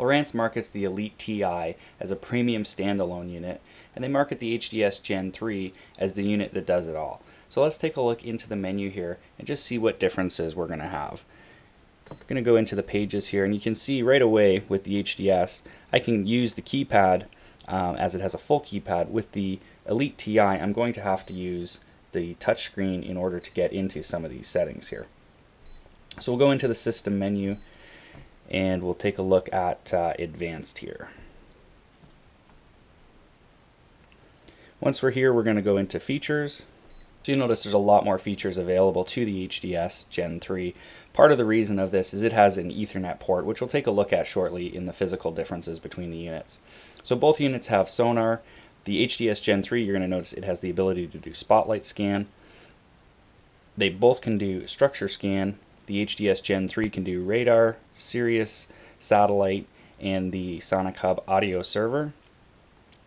Lowrance markets the Elite TI as a premium standalone unit, and they market the HDS Gen 3 as the unit that does it all. So let's take a look into the menu here and just see what differences we're going to have. I'm going to go into the pages here and you can see right away with the HDS I can use the keypad um, as it has a full keypad. With the Elite TI I'm going to have to use the touchscreen in order to get into some of these settings here. So we'll go into the system menu and we'll take a look at uh, advanced here. Once we're here we're going to go into features so you notice there's a lot more features available to the HDS Gen 3. Part of the reason of this is it has an Ethernet port, which we'll take a look at shortly in the physical differences between the units. So both units have sonar. The HDS Gen 3, you're going to notice it has the ability to do spotlight scan. They both can do structure scan. The HDS Gen 3 can do radar, Sirius, satellite, and the Sonic Hub audio server.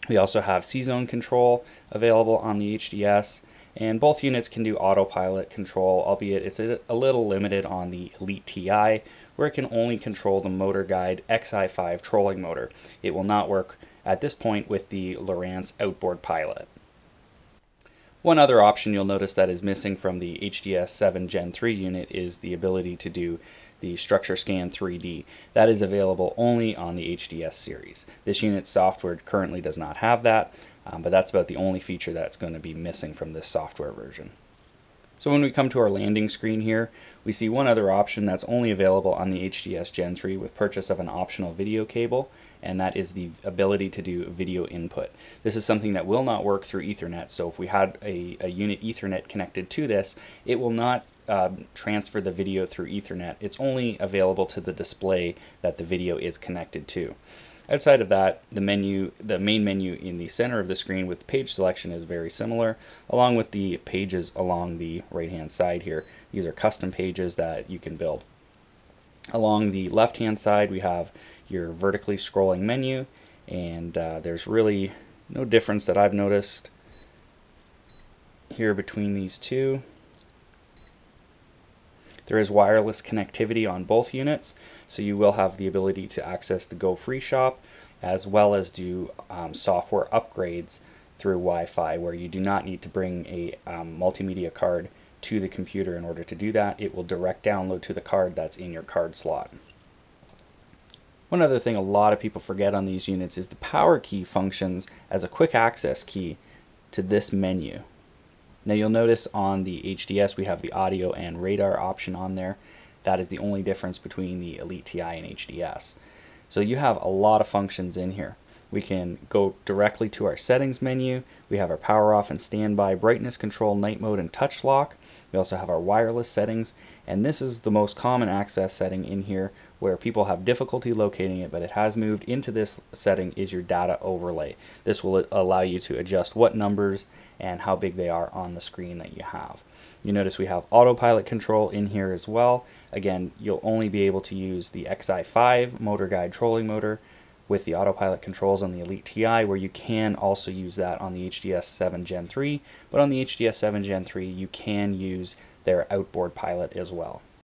We also have C-zone control available on the HDS and both units can do autopilot control, albeit it's a, a little limited on the Elite TI, where it can only control the Motor Guide XI5 trolling motor. It will not work at this point with the Lowrance outboard pilot. One other option you'll notice that is missing from the HDS 7 Gen 3 unit is the ability to do the Structure Scan 3D. That is available only on the HDS series. This unit's software currently does not have that, um, but that's about the only feature that's going to be missing from this software version. So when we come to our landing screen here, we see one other option that's only available on the HDS Gen 3 with purchase of an optional video cable, and that is the ability to do video input. This is something that will not work through Ethernet, so if we had a, a unit Ethernet connected to this, it will not uh, transfer the video through Ethernet. It's only available to the display that the video is connected to. Outside of that, the menu, the main menu in the center of the screen with page selection is very similar, along with the pages along the right-hand side here. These are custom pages that you can build. Along the left-hand side, we have your vertically scrolling menu, and uh, there's really no difference that I've noticed here between these two. There is wireless connectivity on both units, so you will have the ability to access the Go Free Shop as well as do um, software upgrades through Wi-Fi where you do not need to bring a um, multimedia card to the computer in order to do that. It will direct download to the card that's in your card slot. One other thing a lot of people forget on these units is the power key functions as a quick access key to this menu. Now you'll notice on the HDS we have the audio and radar option on there. That is the only difference between the Elite TI and HDS. So you have a lot of functions in here. We can go directly to our settings menu. We have our power off and standby, brightness control, night mode, and touch lock. We also have our wireless settings, and this is the most common access setting in here where people have difficulty locating it, but it has moved into this setting is your data overlay. This will allow you to adjust what numbers and how big they are on the screen that you have. You notice we have autopilot control in here as well. Again, you'll only be able to use the XI5 motor guide trolling motor with the autopilot controls on the Elite TI where you can also use that on the HDS 7 Gen 3 but on the HDS 7 Gen 3 you can use their outboard pilot as well.